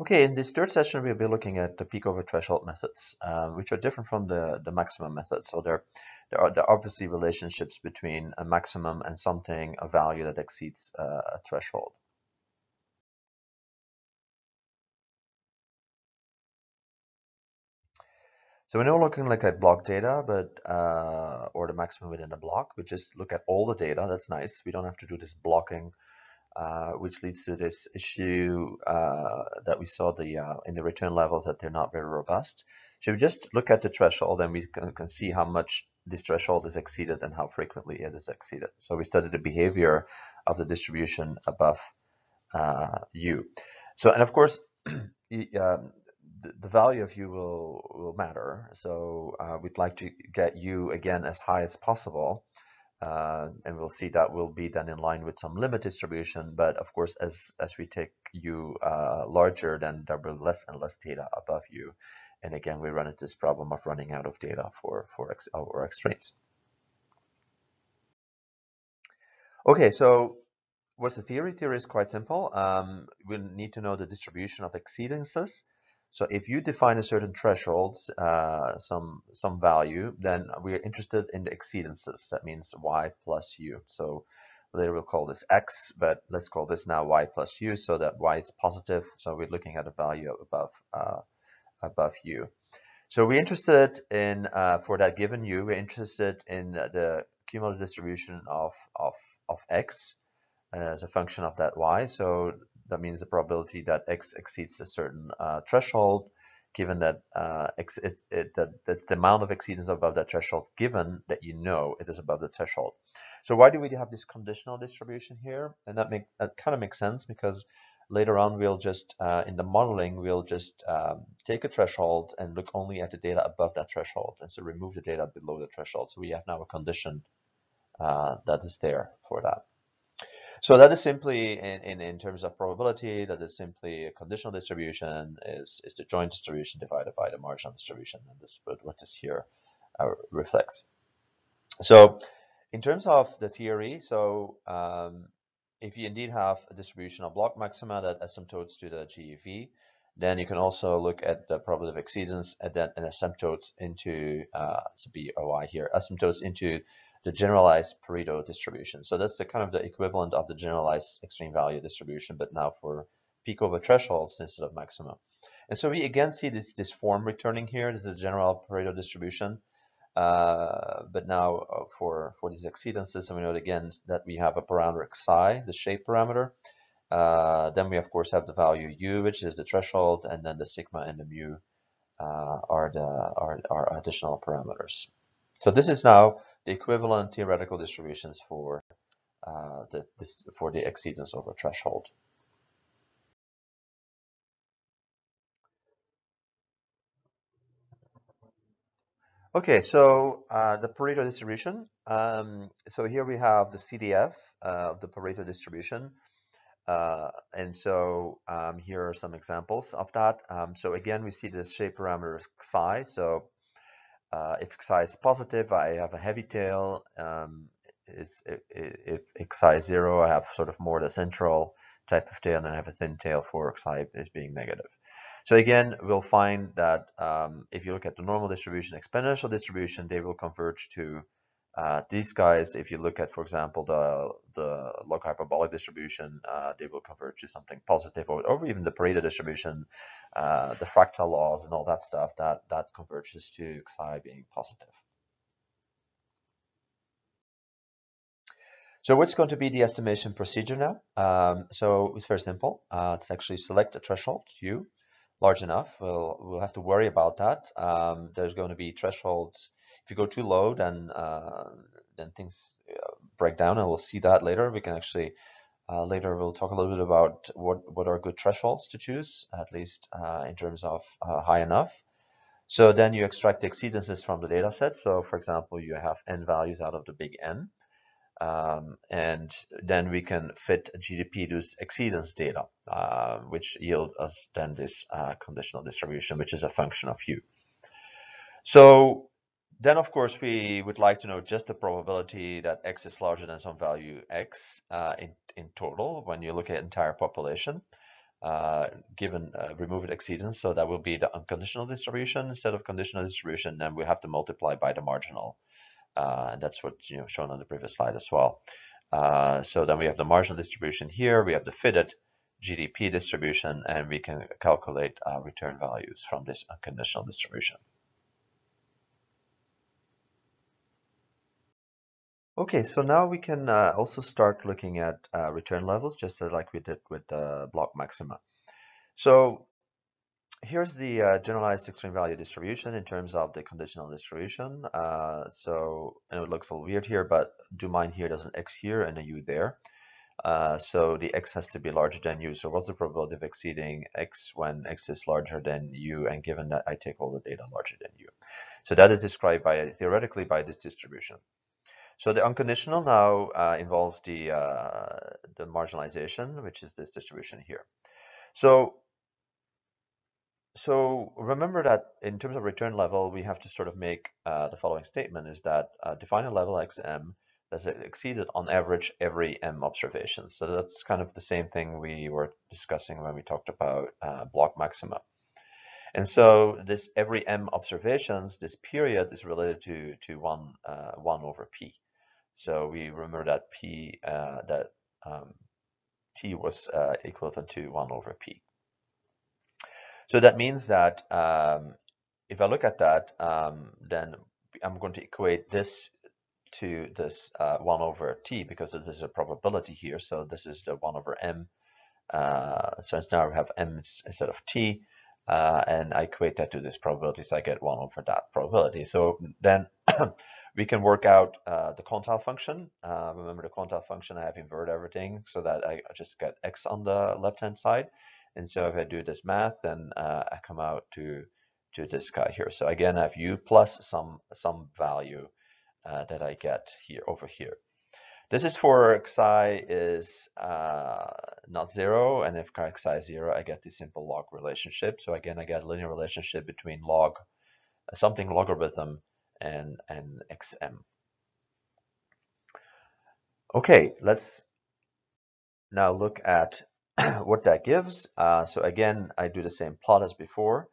Okay, in this third session, we'll be looking at the peak over threshold methods, uh, which are different from the, the maximum method. So there, there are, there are obviously relationships between a maximum and something, a value that exceeds uh, a threshold. So we're now looking like at block data, but uh, or the maximum within a block. We just look at all the data. That's nice. We don't have to do this blocking uh, which leads to this issue uh, that we saw the uh, in the return levels that they're not very robust. So we just look at the threshold and we can, can, see how much this threshold is exceeded and how frequently it is exceeded. So we study the behavior of the distribution above uh, u. So and of course um, the, the, value of u will will matter. So uh, we'd like to get u again as high as possible. Uh, and we'll see that will be then in line with some limit distribution. But of course, as, as we take u uh, larger, then there will be less and less data above u. And again, we run into this problem of running out of data for, for X, our X Okay, so what's the theory? Theory is quite simple. Um, we need to know the distribution of exceedances. So if you define a certain threshold, uh, some some value, then we're interested in the exceedances. That means y plus u. So later we'll call this x, but let's call this now y plus u so that y is positive. So we're looking at a value above uh, above u. So we're interested in, uh, for that given u, we're interested in the cumulative distribution of, of, of x as a function of that y. So that means the probability that x exceeds a certain uh, threshold, given that uh, it, it, that that's the amount of exceedance above that threshold, given that you know it is above the threshold. So why do we have this conditional distribution here? And that make that kind of makes sense because later on we'll just uh, in the modeling we'll just um, take a threshold and look only at the data above that threshold, and so remove the data below the threshold. So we have now a condition uh, that is there for that. So that is simply, in, in, in terms of probability, that is simply a conditional distribution is, is the joint distribution divided by the marginal distribution. And this is what this here uh, reflects. So in terms of the theory, so um, if you indeed have a distribution of block maxima that asymptotes to the GEV, then you can also look at the probability of exceedance and then and asymptotes into uh, so BOI here, asymptotes into the generalized Pareto distribution. So that's the kind of the equivalent of the generalized extreme value distribution, but now for peak over thresholds instead of maximum. And so we again see this, this form returning here. This is a general Pareto distribution. Uh, but now uh, for, for these exceedances, and we note again that we have a parameter xi, the shape parameter. Uh, then we of course have the value u, which is the threshold, and then the sigma and the mu uh, are the are, are additional parameters. So this is now the equivalent theoretical distributions for uh, the this, for the exceedance over a threshold. Okay, so uh, the Pareto distribution. Um, so here we have the CDF uh, of the Pareto distribution. Uh, and so um, here are some examples of that. Um, so again, we see the shape parameter xi. So uh, if xi is positive, I have a heavy tail. Um, if, if xi is zero, I have sort of more the central type of tail, and I have a thin tail for xi is being negative. So again, we'll find that um, if you look at the normal distribution, exponential distribution, they will converge to uh, these guys, if you look at, for example, the, the log hyperbolic distribution, uh, they will converge to something positive, or, or even the Pareto distribution, uh, the fractal laws and all that stuff, that, that converges to xi being positive. So what's going to be the estimation procedure now? Um, so it's very simple. Uh, it's actually select a threshold, u, large enough. We'll, we'll have to worry about that. Um, there's going to be thresholds if you go too low, then uh, then things uh, break down, and we'll see that later. We can actually uh, later we'll talk a little bit about what what are good thresholds to choose, at least uh, in terms of uh, high enough. So then you extract the exceedances from the data set. So for example, you have n values out of the big N. Um, and then we can fit GPD to exceedance data, uh, which yield us then this conditional distribution, which is a function of u. So then, of course, we would like to know just the probability that x is larger than some value x uh, in, in total when you look at entire population. uh, given uh, removed exceedance. So that will be the unconditional distribution instead of conditional distribution. Then we have to multiply by the marginal. Uh, and that's what you know shown on the previous slide as well. Uh, so then we have the marginal distribution here. We have the fitted GPD distribution, and we can calculate uh, return values from this unconditional distribution. Okay, so now we can uh, also start looking at uh, return levels, just like we did with the block maxima. So here's the uh, generalized extreme value distribution in terms of the conditional distribution. Uh, so it looks a little weird here, but do mind here there's an x here and a u there. Uh, so the x has to be larger than u. So what's the probability of exceeding x when x is larger than u and given that I take all the data larger than u? So that is described by theoretically by this distribution. So the unconditional now uh, involves the, uh, the marginalization, which is this distribution here. So, so remember that in terms of return level, we have to sort of make uh, the following statement is that uh, define a level xm that's exceeded on average every m observations. So that's kind of the same thing we were discussing when we talked about uh, block maxima. And so this every m observations, this period is related to, to 1, uh, 1 over p. So we remember that P, uh, that um, T was uh, equivalent to 1 over P. So that means that um, if I look at that, um, then I'm going to equate this to this uh, 1 over T because this is a probability here. So this is the 1 over M. Uh, so now we have M instead of T. Uh, and I equate that to this probability, so I get 1 over that probability. So then we can work out uh, the quantile function. Uh, remember the quantile function, I have invert everything so that I just get x on the left-hand side. And so if I do this math, then uh, I come out to, to this guy here. So again, I have u plus some, some value uh, that I get here over here. This is for xi is uh, not zero, and if xi is zero, I get the simple log relationship. So again, I get a linear relationship between log, something logarithm and, and xm. Okay, let's now look at what that gives. Uh, so again, I do the same plot as before.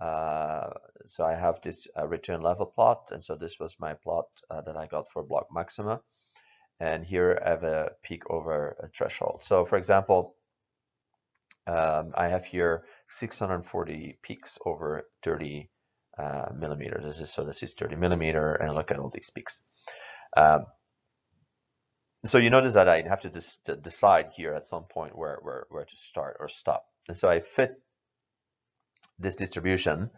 Uh, so I have this uh, return level plot, and so this was my plot uh, that I got for block maxima. And here I have a peak over a threshold. So for example, um, I have here 640 peaks over 30 uh, millimeters. This is so this is 30 millimeter, and look at all these peaks. Um, so you notice that I have to decide here at some point where, where where to start or stop. And so I fit this distribution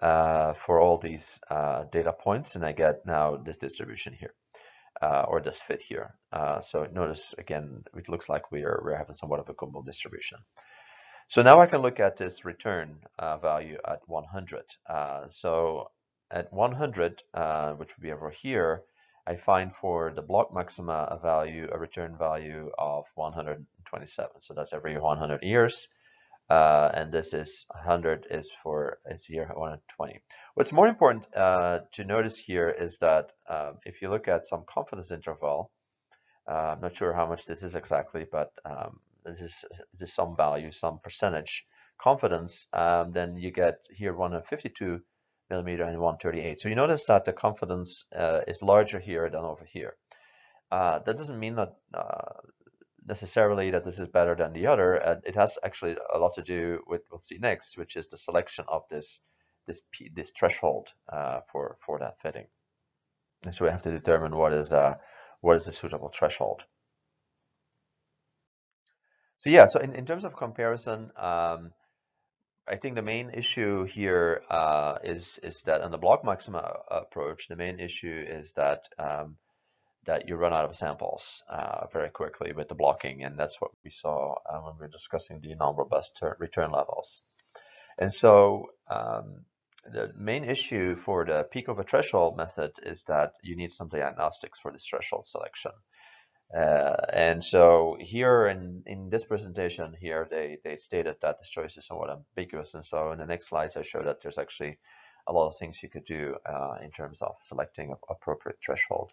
uh, for all these uh, data points, and I get now this distribution here. Uh, or this fit here. Uh, so notice again, it looks like we're, we're having somewhat of a Gumbel distribution. So now I can look at this return uh, value at 100. Uh, so at 100, uh, which would be over here, I find for the block maxima a value, a return value of 127. So that's every 100 years. Uh, and this is 100 is for is year 120. What's more important uh, to notice here is that um, if you look at some confidence interval, uh, I'm not sure how much this is exactly, but um, this is, this is some value, some percentage confidence, um, then you get here 152 millimeter and 138. So you notice that the confidence uh, is larger here than over here. Uh, that doesn't mean that uh, necessarily that this is better than the other. Uh, it has actually a lot to do with we'll see next, which is the selection of this this this threshold uh, for for that fitting. And so we have to determine what is uh, what is a suitable threshold. So yeah, so in, in terms of comparison, um, I think the main issue here uh, is is that on the block maxima approach, the main issue is that um, that you run out of samples uh, very quickly with the blocking, and that's what we saw uh, when we were discussing the non-robust return levels. And so um, the main issue for the peak over threshold method is that you need some diagnostics for this threshold selection. Uh, and so here in, in this presentation here, they, they stated that this choice is somewhat ambiguous. And so in the next slides, I show that there's actually a lot of things you could do uh, in terms of selecting an appropriate threshold.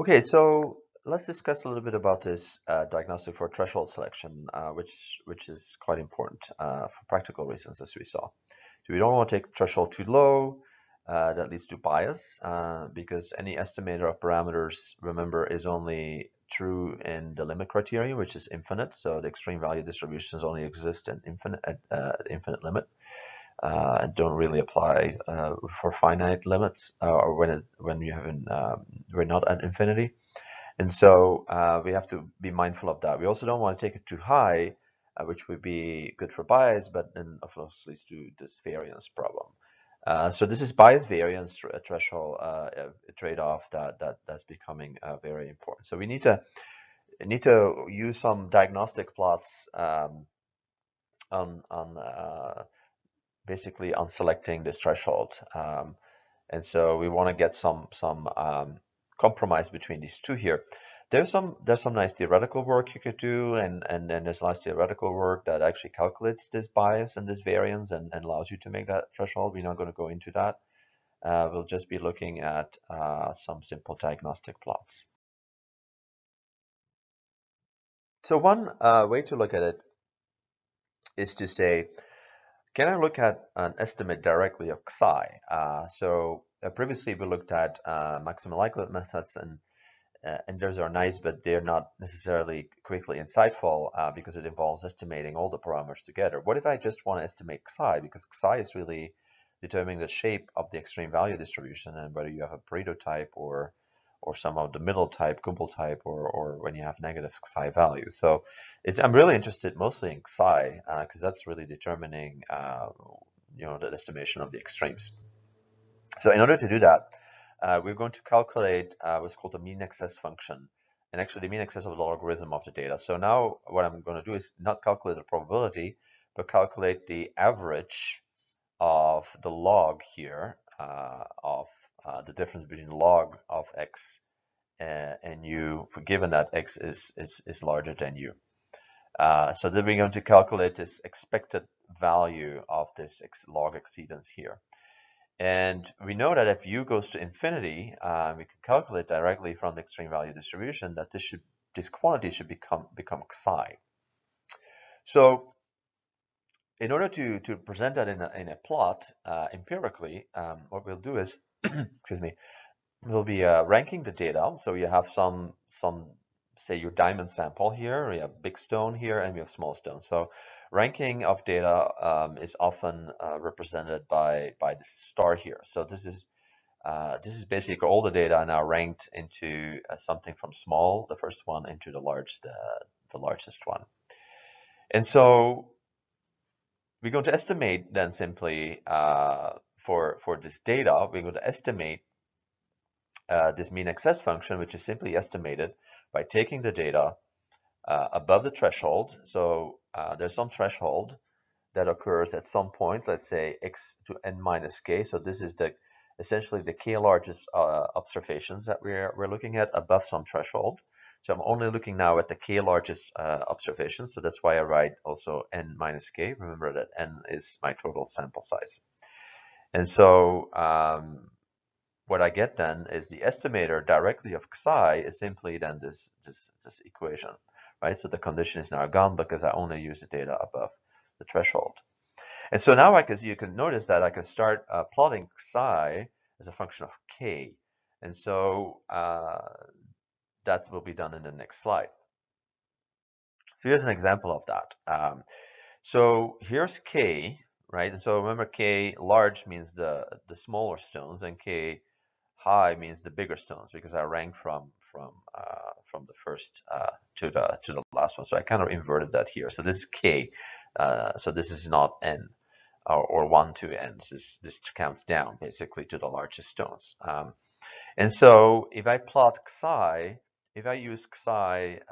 Okay, so let's discuss a little bit about this uh, diagnostic for threshold selection, uh, which which is quite important uh, for practical reasons, as we saw. So we don't want to take threshold too low. Uh, that leads to bias uh, because any estimator of parameters, remember, is only true in the limit criterion, which is infinite. So the extreme value distributions only exist in infinite uh, infinite limit uh, and don't really apply uh, for finite limits uh, or when it, when you have an, um, we're not at infinity. And so uh, we have to be mindful of that. We also don't want to take it too high, uh, which would be good for bias, but then of course leads to this variance problem. Uh, so this is bias variance threshold trade-off that, that that's becoming very important. So we need to need to use some diagnostic plots um, on on basically on selecting this threshold. Um, and so we want to get some some um, compromise between these two here. There's some there's some nice theoretical work you could do, and and then there's nice theoretical work that actually calculates this bias and this variance and, and allows you to make that threshold. We're not going to go into that. Uh, we'll just be looking at uh, some simple diagnostic plots. So one uh, way to look at it is to say, can I look at an estimate directly of Xi? Uh, so uh, previously we looked at uh, maximum likelihood methods and uh, and those are nice, but they're not necessarily quickly insightful uh, because it involves estimating all the parameters together. What if I just want to estimate Xi? Because Xi is really determining the shape of the extreme value distribution and whether you have a Pareto type or or some of the middle type, Gumbel type, or, or when you have negative xi values. So I'm really interested mostly in xi because uh, that's really determining uh, you know the estimation of the extremes. So in order to do that, uh, we're going to calculate uh, what's called the mean excess function, and actually the mean excess of the logarithm of the data. So now what I'm going to do is not calculate the probability, but calculate the average of the log here uh, of uh, the difference between log of x and, and u, given that x is, is, is larger than u. Uh, so then we're going to calculate this expected value of this log exceedance here. And we know that if u goes to infinity, uh, we can calculate directly from the extreme value distribution that this should this quantity should become become xi. So in order to, to present that in a, in a plot uh, empirically, um, what we'll do is excuse me, we'll be uh, ranking the data. So you have some, some, say your diamond sample here, we have big stone here, and we have small stone. So ranking of data um, is often uh, represented by, by the star here. So this is, uh, this is basically all the data now ranked into uh, something from small, the first one, into the large, the, the largest one. And so we're going to estimate then simply uh, for, for this data, we're going to estimate uh, this mean excess function, which is simply estimated by taking the data uh, above the threshold. So uh, there's some threshold that occurs at some point, let's say x to n minus k. So this is the essentially the k largest uh, observations that we're, we're looking at above some threshold. So I'm only looking now at the k largest uh, observations. So that's why I write also n minus k. Remember that n is my total sample size. And so um, what I get then is the estimator directly of xi is simply then this, this, this equation, right? So the condition is now gone because I only use the data above the threshold. And so now I can, you can notice that I can start uh, plotting xi as a function of k. And so uh, that will be done in the next slide. So here's an example of that. Um, so here's k, right? And so remember K large means the, the smaller stones and K high means the bigger stones because I rank from from uh, from the first uh, to the to the last one. So I kind of inverted that here. So this is K. Uh, so this is not N or, or one to N. This this counts down basically to the largest stones. Um, and so if I plot Xi, if I use Xi,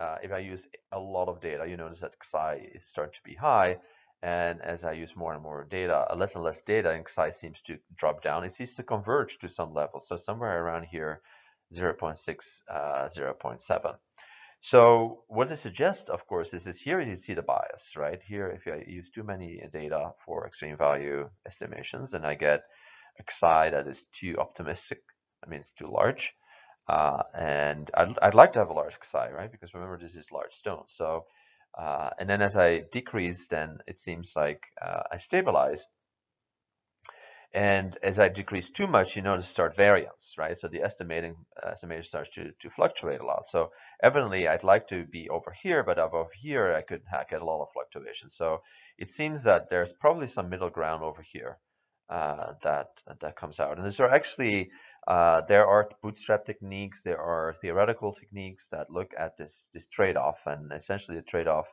uh, if I use a lot of data, you notice that Xi is starting to be high. And as I use more and more data, uh, less and less data, and size seems to drop down. It seems to converge to some level. So somewhere around here, 0.6, uh, 0.7. So what this suggests, of course, is this here you see the bias, right? Here, if I use too many data for extreme value estimations, and I get a xi that is too optimistic, I mean, it's too large. Uh, and I'd, I'd, like to have a large xi, right? Because remember, this is large stone. So, uh, and then as I decrease, then it seems like uh, I stabilize. And as I decrease too much, you notice start variance, right? So the estimating estimation starts to, to fluctuate a lot. So evidently, I'd like to be over here, but over here, I could get a lot of fluctuation. So it seems that there's probably some middle ground over here uh, that that comes out. And these are actually uh, there are bootstrap techniques, there are theoretical techniques that look at this, this trade-off, and essentially the trade-off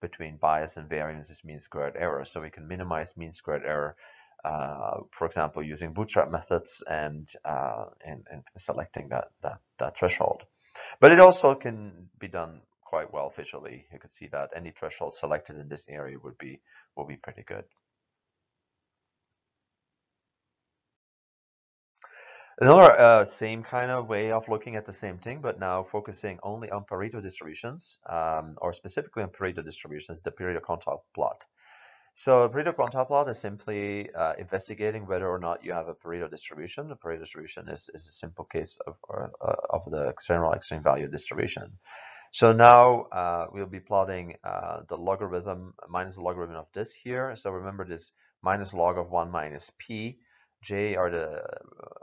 between bias and variance is mean squared error. So we can minimize mean squared error, uh, for example, using bootstrap methods and, uh, and, and selecting that, that, that threshold. But it also can be done quite well visually. You can see that any threshold selected in this area would be, would be pretty good. Another uh, same kind of way of looking at the same thing, but now focusing only on Pareto distributions, um, or specifically on Pareto distributions, the Pareto quantile plot. So Pareto quantile plot is simply uh, investigating whether or not you have a Pareto distribution. The Pareto distribution is, is a simple case of, uh, of the general extreme value distribution. So now uh, we'll be plotting uh, the logarithm minus the logarithm of this here. So remember this minus log of 1 minus p J are the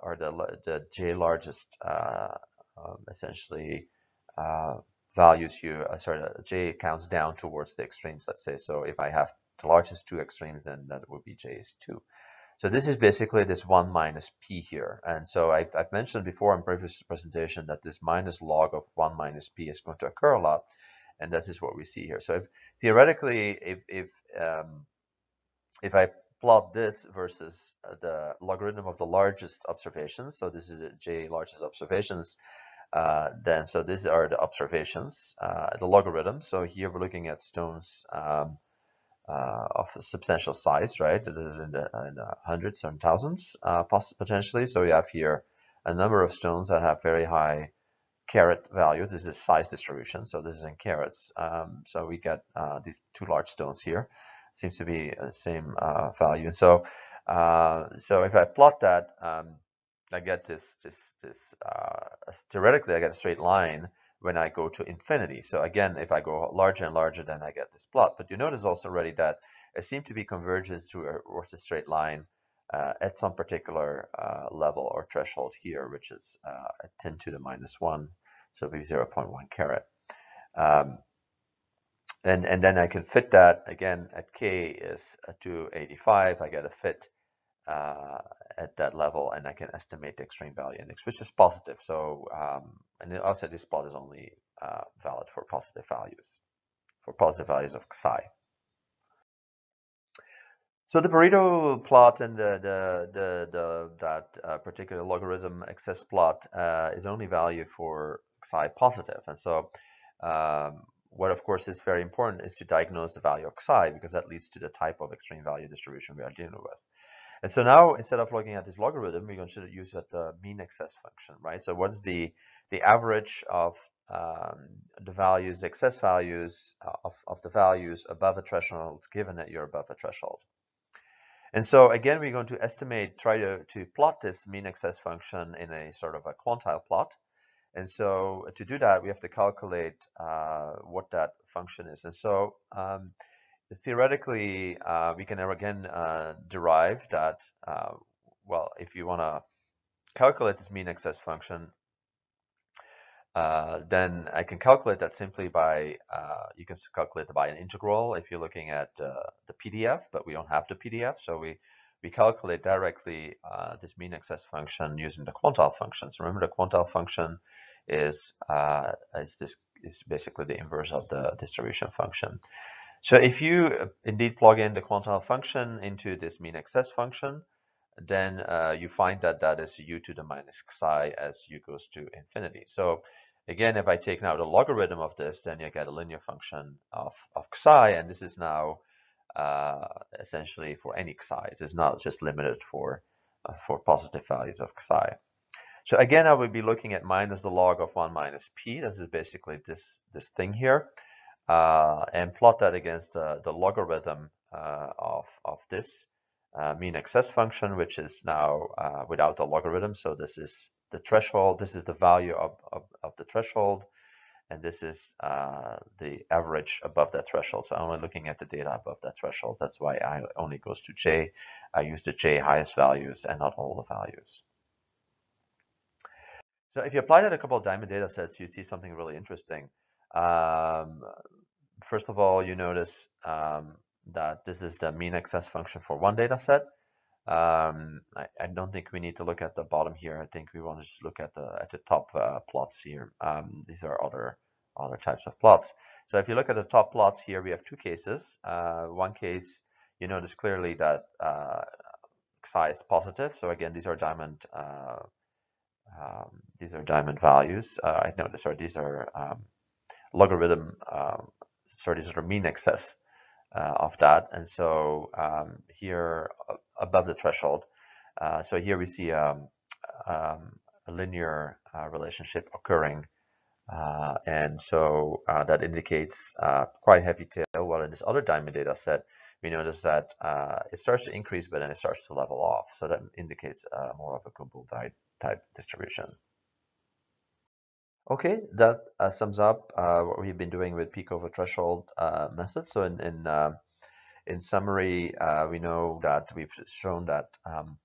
are the the J largest uh, um, essentially uh, values you sorry J counts down towards the extremes. Let's say so. If I have the largest two extremes, then that would be J is two. So this is basically this 1 minus p here. And so I, have mentioned before in previous presentation that this minus log of 1 minus p is going to occur a lot. And that is what we see here. So if theoretically, if, if, um, if I plot this versus uh, the logarithm of the largest observations. So this is j largest observations. Uh, then so these are the observations, uh, the logarithm. So here we're looking at stones um, uh, of substantial size, right? This is in the, in the hundreds and thousands uh, potentially. So we have here a number of stones that have very high carat value. This is size distribution, so this is in carats. Um, so we get uh, these two large stones here seems to be the same uh, value. So, uh, so if I plot that, um, I get this, this, this uh, theoretically, I get a straight line when I go to infinity. So again, if I go larger and larger, then I get this plot. But you notice also already that it seems to be converges towards a straight line uh, at some particular uh, level or threshold here, which is uh, 10 to the minus 1, so maybe 0.1 carat. Um, and, and then I can fit that again at K is 285. I get a fit uh, at that level and I can estimate the extreme value index, which is positive. So, um, and also this plot is only uh, valid for positive values, for positive values of xi. So the Pareto plot and the, the, the, the that uh, particular logarithm excess plot uh, is only value for xi positive. And so um, what of course is very important is to diagnose the value of xi because that leads to the type of extreme value distribution we are dealing with. And so now instead of looking at this logarithm, we're going to use the mean excess function, right? So what's the the average of um, the values, the excess values uh, of, of the values above a threshold given that you're above a threshold. And so again, we're going to estimate, try to, to plot this mean excess function in a sort of a quantile plot. And so to do that, we have to calculate uh, what that function is. And so um, theoretically, uh, we can again uh, derive that, uh, well, if you want to calculate this mean excess function, uh, then I can calculate that simply by, uh, you can calculate by an integral if you're looking at the PDF, but we don't have the PDF. So we, we calculate directly this mean excess function using the quantile functions. Remember the quantile function is uh, is this is basically the inverse of the distribution function. So if you indeed plug in the quantile function into this mean excess function, then uh, you find that that is u to the minus xi as u goes to infinity. So again, if I take now the logarithm of this, then you get a linear function of, of xi, and this is now uh, essentially for any xi. It is not just limited for uh, for positive values of xi. So again, I would be looking at minus the log of 1 minus p. This is basically this, this thing here. Uh, and plot that against uh, the logarithm uh, of, of this uh, mean excess function, which is now without the logarithm. So this is the threshold. This is the value of, of, of the threshold. And this is uh, the average above that threshold. So I'm only looking at the data above that threshold. That's why I only goes to J. I use the J highest values and not all the values. So if you apply that a couple of diamond data sets, you see something really interesting. Um, first of all, you notice um, that this is the mean excess function for one data set. Um, I, I, don't think we need to look at the bottom here. I think we want to just look at the at the top uh, plots here. Um, these are other other types of plots. So if you look at the top plots here, we have two cases. Uh, one case, you notice clearly that uh, xi is positive. So again, these are diamond uh, um, these are diamond values. Uh, I notice, sorry, these are um, logarithm. Um, sorry, these are mean excess uh, of that. And so um, here uh, above the threshold, uh, so here we see um, um, a linear relationship occurring. and so that indicates quite heavy tail. While in this other diamond data set, we notice that uh, it starts to increase, but then it starts to level off. So that indicates uh, more of a Gumbel type distribution. Okay, that uh, sums up uh, what we've been doing with peak over threshold uh, method. So in in, um, in summary, uh, we know that we've shown that um,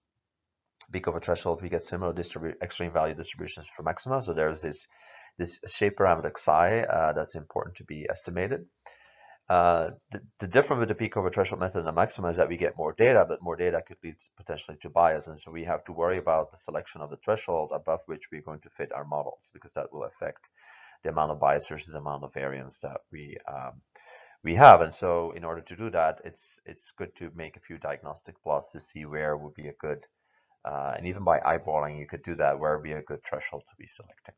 peak over threshold, we get similar extreme value distributions for maxima. So there's this this shape parameter xi uh, that's important to be estimated. Uh, the, the difference with the peak over threshold method and the maxima is that we get more data, but more data could lead potentially to bias. And so we have to worry about the selection of the threshold above which we're going to fit our models because that will affect the amount of bias versus the amount of variance that we um, we have. And so in order to do that, it's it's good to make a few diagnostic plots to see where would be a good, uh, and even by eyeballing, you could do that, where would be a good threshold to be selecting.